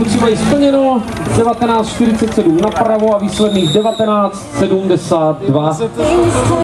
kluci mají splněno, 19.47 napravo a výsledných 19.72.